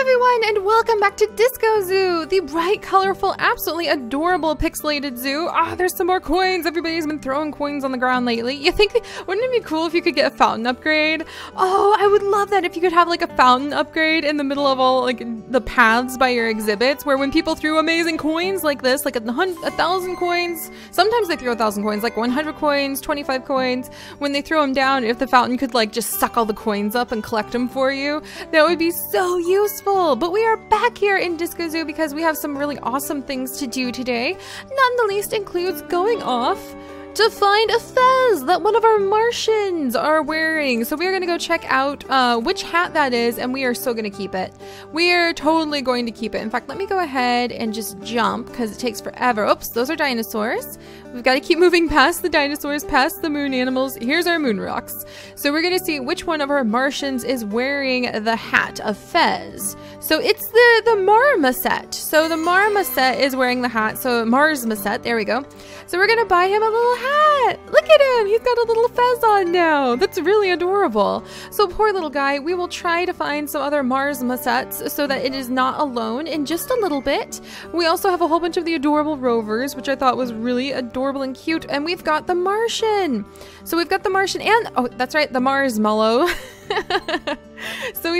everyone, and welcome back to Disco Zoo, the bright, colorful, absolutely adorable pixelated zoo. Ah, there's some more coins. Everybody's been throwing coins on the ground lately. You think, wouldn't it be cool if you could get a fountain upgrade? Oh, I would love that if you could have like a fountain upgrade in the middle of all like the paths by your exhibits, where when people threw amazing coins like this, like a, a thousand coins, sometimes they throw a thousand coins, like 100 coins, 25 coins. When they throw them down, if the fountain could like just suck all the coins up and collect them for you, that would be so useful. But we are back here in Disco Zoo because we have some really awesome things to do today. None the least includes going off to find a fez that one of our Martians are wearing. So we are going to go check out uh, which hat that is, and we are so going to keep it. We are totally going to keep it. In fact, let me go ahead and just jump because it takes forever. Oops, those are dinosaurs. We've got to keep moving past the dinosaurs, past the moon animals. Here's our moon rocks. So we're going to see which one of our Martians is wearing the hat of Fez. So it's the, the Marmoset. So the Marmoset is wearing the hat. So Marsmoset, there we go. So we're to buy him a little hat. Look at him. He's got a little fez on now. That's really adorable. So poor little guy, we will try to find some other Marsmosets so that it is not alone in just a little bit. We also have a whole bunch of the adorable rovers, which I thought was really adorable and cute. And we've got the Martian. So we've got the Martian and, oh, that's right, the Marsmallow. so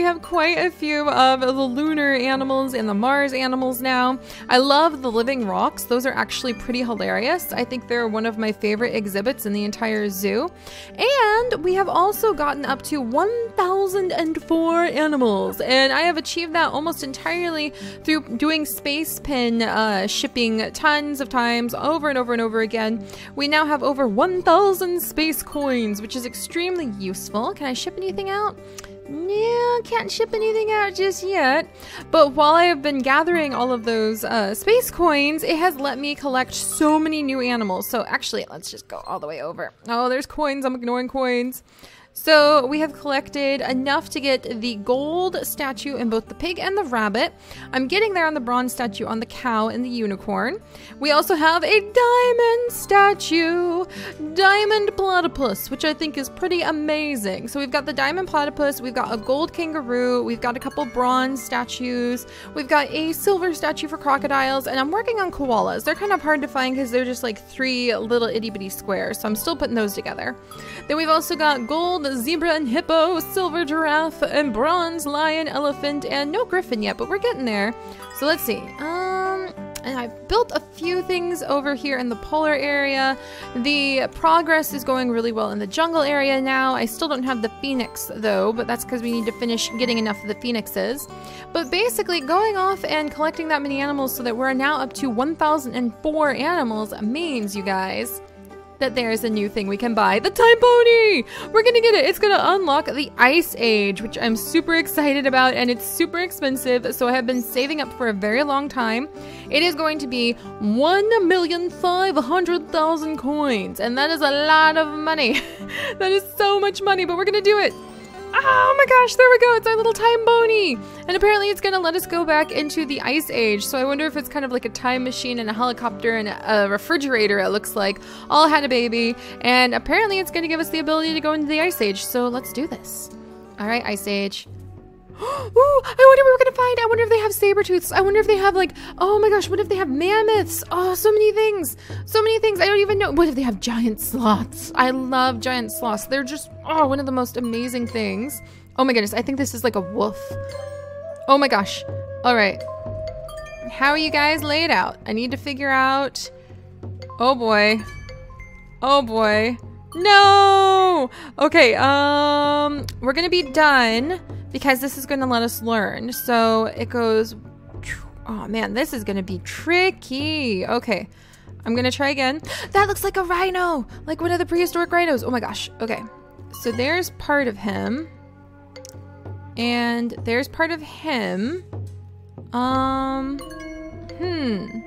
we have quite a few of the lunar animals and the Mars animals now. I love the living rocks. Those are actually pretty hilarious. I think they're one of my favorite exhibits in the entire zoo. And we have also gotten up to 1,004 animals. And I have achieved that almost entirely through doing space pin uh, shipping tons of times over and over and over again. We now have over 1,000 space coins, which is extremely useful. Can I ship anything out? Yeah, can't ship anything out just yet. But while I have been gathering all of those uh, space coins, it has let me collect so many new animals. So actually, let's just go all the way over. Oh, there's coins. I'm ignoring coins. So we have collected enough to get the gold statue in both the pig and the rabbit. I'm getting there on the bronze statue on the cow and the unicorn. We also have a diamond statue, diamond platypus, which I think is pretty amazing. So we've got the diamond platypus, we've got a gold kangaroo, we've got a couple bronze statues, we've got a silver statue for crocodiles, and I'm working on koalas. They're kind of hard to find because they're just like three little itty bitty squares, so I'm still putting those together. Then we've also got gold zebra and hippo, silver giraffe, and bronze lion, elephant, and no griffin yet, but we're getting there. So let's see. Um, and I've built a few things over here in the polar area. The progress is going really well in the jungle area now. I still don't have the phoenix though, but that's because we need to finish getting enough of the phoenixes. But basically, going off and collecting that many animals so that we're now up to 1,004 animals means, you guys, that there's a new thing we can buy. The Time Pony! We're gonna get it. It's gonna unlock the Ice Age, which I'm super excited about, and it's super expensive, so I have been saving up for a very long time. It is going to be 1,500,000 coins, and that is a lot of money. that is so much money, but we're gonna do it. Oh my gosh, there we go. It's our little time pony. And apparently it's going to let us go back into the ice age. So I wonder if it's kind of like a time machine and a helicopter and a refrigerator, it looks like, all had a baby. And apparently it's going to give us the ability to go into the ice age. So let's do this. All right, ice age. Ooh, I wonder what we're gonna find. I wonder if they have saber tooths. I wonder if they have like, oh my gosh, what if they have mammoths? Oh, so many things. So many things. I don't even know. What if they have giant sloths? I love giant sloths. They're just, oh, one of the most amazing things. Oh my goodness, I think this is like a wolf. Oh my gosh. All right. How are you guys laid out? I need to figure out. Oh boy. Oh boy. No! Okay, um, we're gonna be done because this is going to let us learn. So it goes, oh man, this is going to be tricky. Okay, I'm going to try again. That looks like a rhino, like one of the prehistoric rhinos. Oh my gosh. Okay, so there's part of him. And there's part of him. Um, hmm.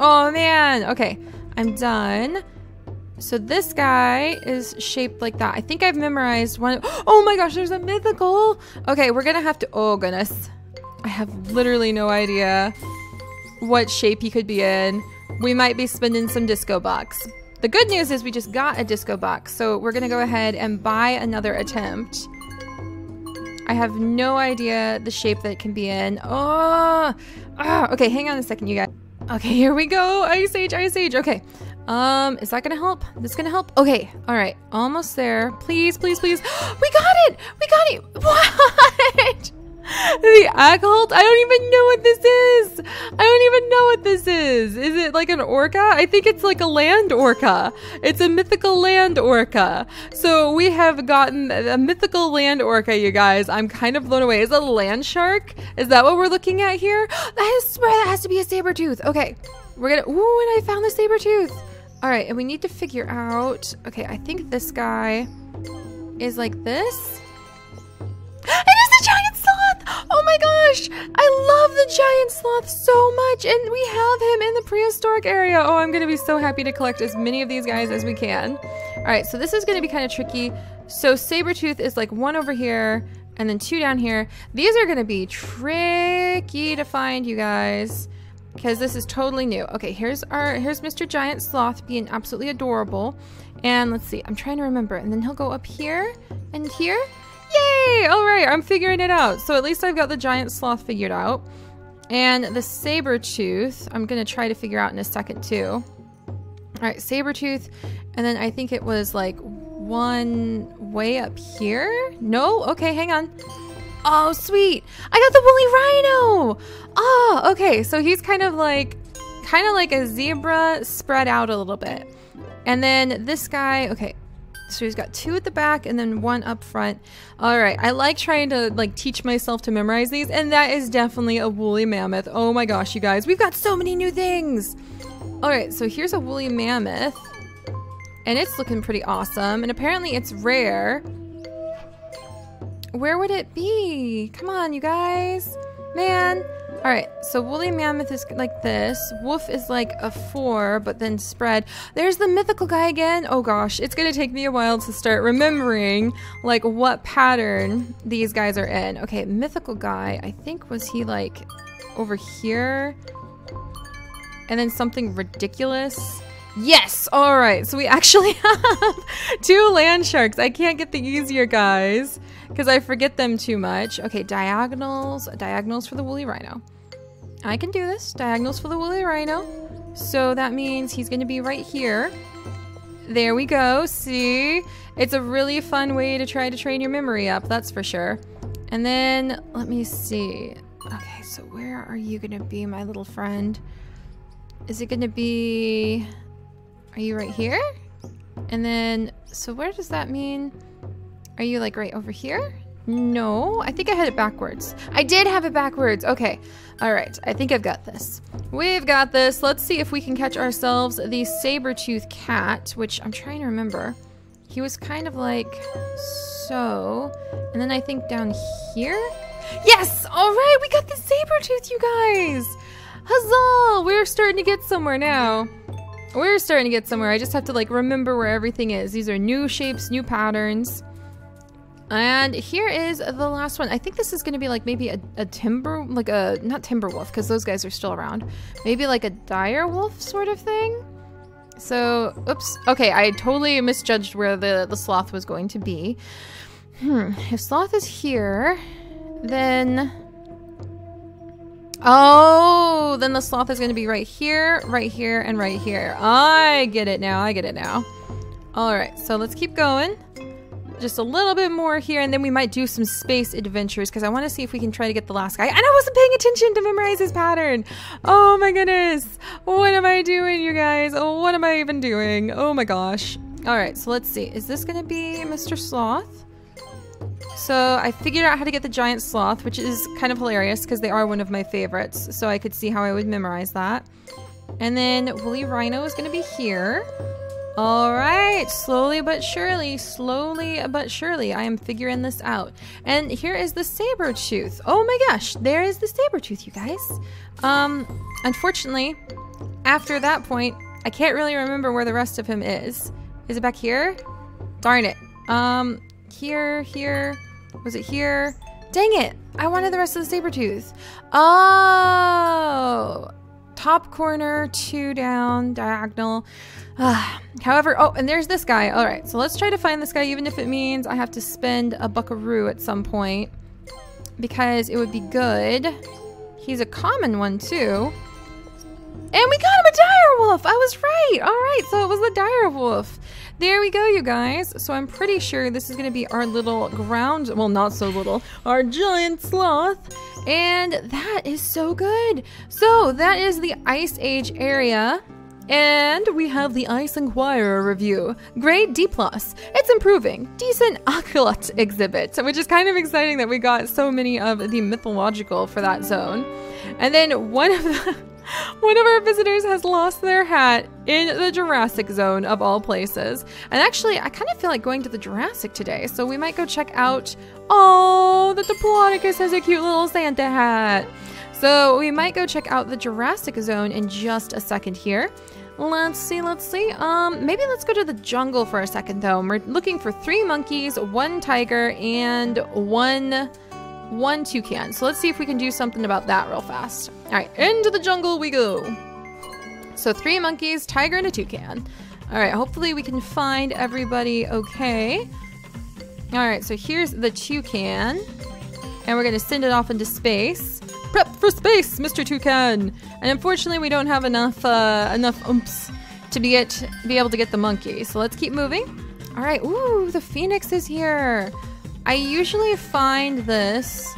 Oh man, okay, I'm done. So this guy is shaped like that. I think I've memorized one. Oh my gosh, there's a mythical. Okay, we're gonna have to. Oh goodness. I have literally no idea what shape he could be in. We might be spending some disco bucks. The good news is we just got a disco box, so we're gonna go ahead and buy another attempt. I have no idea the shape that it can be in. Oh, ah, okay, hang on a second, you guys. Okay, here we go. Ice Age, Ice Age. Okay. Um, is that gonna help? This gonna help? Okay, all right, almost there. Please, please, please. We got it! We got it! What? the occult? I don't even know what this is. I don't even know what this is. Is it like an orca? I think it's like a land orca. It's a mythical land orca. So we have gotten a mythical land orca, you guys. I'm kind of blown away. Is it a land shark? Is that what we're looking at here? I swear that has to be a saber tooth. Okay, we're gonna. Ooh, and I found the saber tooth. All right, and we need to figure out. Okay, I think this guy is like this. It is the giant sloth! Oh my gosh! I love the giant sloth so much, and we have him in the prehistoric area. Oh, I'm gonna be so happy to collect as many of these guys as we can. All right, so this is gonna be kind of tricky. So Sabretooth is like one over here, and then two down here. These are gonna be tricky to find, you guys because this is totally new. Okay, here's our here's Mr. Giant Sloth being absolutely adorable. And let's see, I'm trying to remember. And then he'll go up here and here. Yay! All right, I'm figuring it out. So at least I've got the giant sloth figured out. And the saber tooth, I'm going to try to figure out in a second too. All right, saber tooth. And then I think it was like one way up here. No? Okay, hang on. Oh, sweet. I got the woolly rhino. Oh, okay. So he's kind of like, kind of like a zebra spread out a little bit. And then this guy, okay, so he's got two at the back and then one up front. All right, I like trying to like teach myself to memorize these and that is definitely a woolly mammoth. Oh my gosh, you guys, we've got so many new things. All right, so here's a woolly mammoth and it's looking pretty awesome. And apparently it's rare. Where would it be? Come on, you guys. Man, all right, so woolly mammoth is like this. Wolf is like a four, but then spread. There's the mythical guy again. Oh gosh, it's gonna take me a while to start remembering like what pattern these guys are in. Okay, mythical guy, I think was he like over here? And then something ridiculous. Yes! All right, so we actually have two land sharks. I can't get the easier guys because I forget them too much. Okay, diagonals. Diagonals for the woolly rhino. I can do this. Diagonals for the woolly rhino. So that means he's to be right here. There we go. See? It's a really fun way to try to train your memory up, that's for sure. And then, let me see. Okay, so where are you to be, my little friend? Is it to be... Are you right here? And then, so where does that mean? Are you like right over here? No, I think I had it backwards. I did have it backwards. Okay. All right. I think I've got this. We've got this. Let's see if we can catch ourselves the saber-tooth cat, which I'm trying to remember. He was kind of like so. And then I think down here. Yes! All right. We got the saber-tooth, you guys. Huzzah! We're starting to get somewhere now. We're starting to get somewhere. I just have to like remember where everything is. These are new shapes, new patterns. And here is the last one. I think this is going to be like maybe a, a timber, like a, not timber wolf, because those guys are still around. Maybe like a dire wolf sort of thing. So, oops. Okay, I totally misjudged where the, the sloth was going to be. Hmm, if sloth is here, then... Oh, then the sloth is going to be right here, right here, and right here. I get it now, I get it now. Alright, so let's keep going just a little bit more here and then we might do some space adventures because I want to see if we can try to get the last guy. And I wasn't paying attention to memorize his pattern. Oh my goodness. What am I doing, you guys? Oh, what am I even doing? Oh my gosh. All right, so let's see. Is this going to be Mr. Sloth? So I figured out how to get the giant sloth, which is kind of hilarious because they are one of my favorites. So I could see how I would memorize that. And then woolly rhino is going to be here. All right, slowly but surely, slowly but surely, I am figuring this out. And here is the saber tooth. Oh my gosh, there is the saber tooth, you guys. Um, unfortunately, after that point, I can't really remember where the rest of him is. Is it back here? Darn it. Um, here, here, was it here? Dang it, I wanted the rest of the saber tooth. Oh, top corner, two down, diagonal. Uh, however, oh, and there's this guy. All right, so let's try to find this guy, even if it means I have to spend a buckaroo at some point. because it would be good. He's a common one too. And we got wolf! I was right! Alright, so it was the dire wolf. There we go, you guys. So I'm pretty sure this is going to be our little ground, well, not so little, our giant sloth. And that is so good. So that is the Ice Age area. And we have the Ice Inquirer review. Grade D+. plus. It's improving. Decent Ocelot exhibit, which is kind of exciting that we got so many of the mythological for that zone. And then one of the... One of our visitors has lost their hat in the Jurassic zone of all places. And actually, I kind of feel like going to the Jurassic today, so we might go check out. Oh, the Diplodocus has a cute little Santa hat. So we might go check out the Jurassic zone in just a second here. Let's see, let's see. Um, maybe let's go to the jungle for a second though. We're looking for three monkeys, one tiger, and one one toucan. So let's see if we can do something about that real fast. All right, into the jungle we go. So three monkeys, tiger, and a toucan. All right, hopefully we can find everybody okay. All right, so here's the toucan. And we're gonna send it off into space. Prep for space, Mr. Toucan. And unfortunately, we don't have enough uh, enough umps to be get be able to get the monkey. So let's keep moving. All right. Ooh, the phoenix is here. I usually find this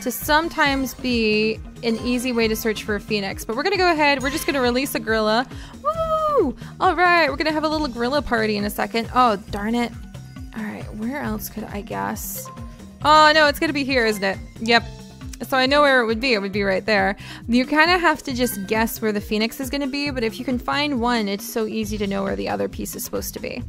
to sometimes be an easy way to search for a phoenix, but we're gonna go ahead. We're just gonna release a gorilla. Woo! All right, we're gonna have a little gorilla party in a second. Oh, darn it. All right, where else could I guess? Oh no, it's gonna be here, isn't it? Yep, so I know where it would be. It would be right there. You kind of have to just guess where the phoenix is going to be, but if you can find one, it's so easy to know where the other piece is supposed to be.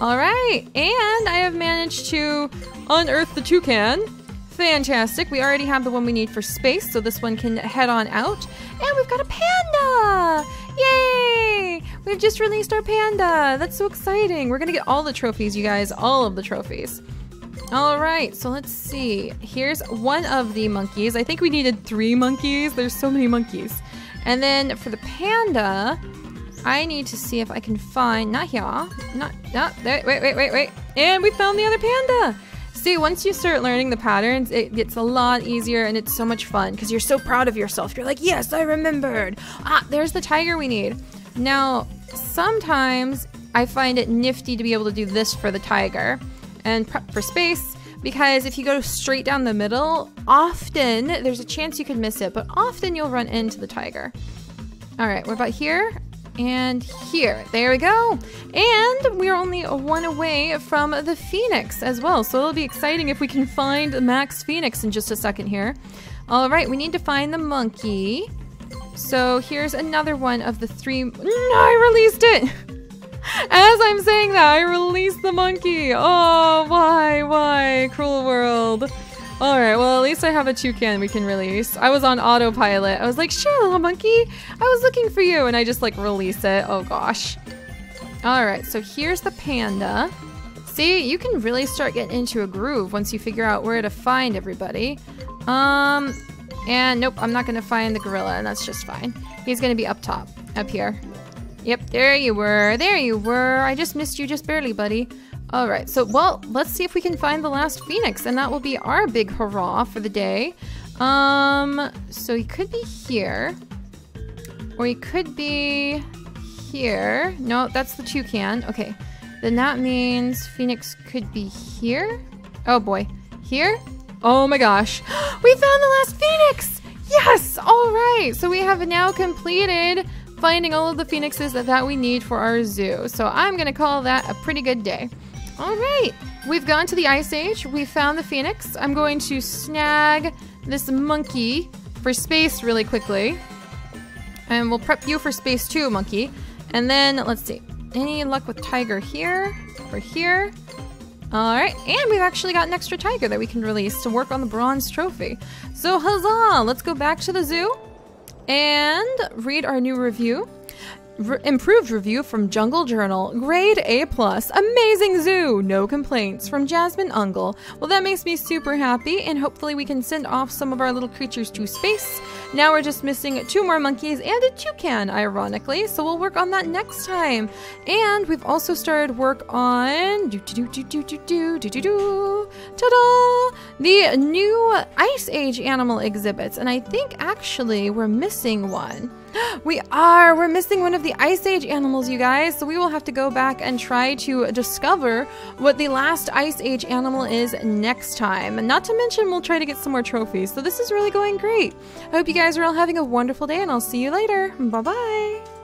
All right, and I have managed to unearth the toucan. Fantastic. We already have the one we need for space, so this one can head on out. And we've got a panda! Yay! We've just released our panda. That's so exciting. We're going to get all the trophies, you guys. All of the trophies. All right, so let's see. Here's one of the monkeys. I think we needed three monkeys. There's so many monkeys. And then for the panda, I need to see if I can find, not here, not, not there, wait, wait, wait, wait. And we found the other panda. See, once you start learning the patterns, it gets a lot easier and it's so much fun because you're so proud of yourself. You're like, yes, I remembered. Ah, there's the tiger we need. Now, sometimes I find it nifty to be able to do this for the tiger and prep for space because if you go straight down the middle, often there's a chance you could miss it, but often you'll run into the tiger. All right, what about here? And here, there we go. And we're only one away from the Phoenix as well. So it'll be exciting if we can find Max Phoenix in just a second here. All right, we need to find the monkey. So here's another one of the three. No, I released it. As I'm saying that, I release the monkey. Oh, why, why, cruel world. All right, well, at least I have a toucan we can release. I was on autopilot. I was like, sure, little monkey. I was looking for you. And I just like release it. Oh gosh. All right, so here's the panda. See, you can really start getting into a groove once you figure out where to find everybody. Um, and nope, I'm not gonna find the gorilla and that's just fine. He's gonna be up top, up here. Yep, there you were. There you were. I just missed you just barely, buddy. All right, so, well, let's see if we can find the last phoenix, and that will be our big hurrah for the day. Um, so he could be here. Or he could be here. No, that's the toucan. Okay, then that means phoenix could be here. Oh boy, here? Oh my gosh, we found the last phoenix! Yes, all right. So we have now completed finding all of the phoenixes that, that we need for our zoo. So I'm going to call that a pretty good day. All right, we've gone to the Ice Age. We found the phoenix. I'm going to snag this monkey for space really quickly. And we'll prep you for space too, monkey. And then, let's see. Any luck with tiger here or here? All right, and we've actually got an extra tiger that we can release to work on the bronze trophy. So huzzah! Let's go back to the zoo and read our new review. Re improved review from Jungle Journal. Grade A+. plus. Amazing zoo! No complaints. From Jasmine Ungle. Well, that makes me super happy, and hopefully we can send off some of our little creatures to space. Now we're just missing two more monkeys and a toucan, ironically, so we'll work on that next time. And we've also started work on... Do, do, do, do, do, do, do, do, do, ta-da! The new Ice Age animal exhibits, and I think actually we're missing one. We are! We're missing one of the Ice Age animals, you guys, so we will have to go back and try to discover what the last Ice Age animal is next time. Not to mention, we'll try to get some more trophies, so this is really going great. I hope you guys are all having a wonderful day, and I'll see you later. Bye-bye!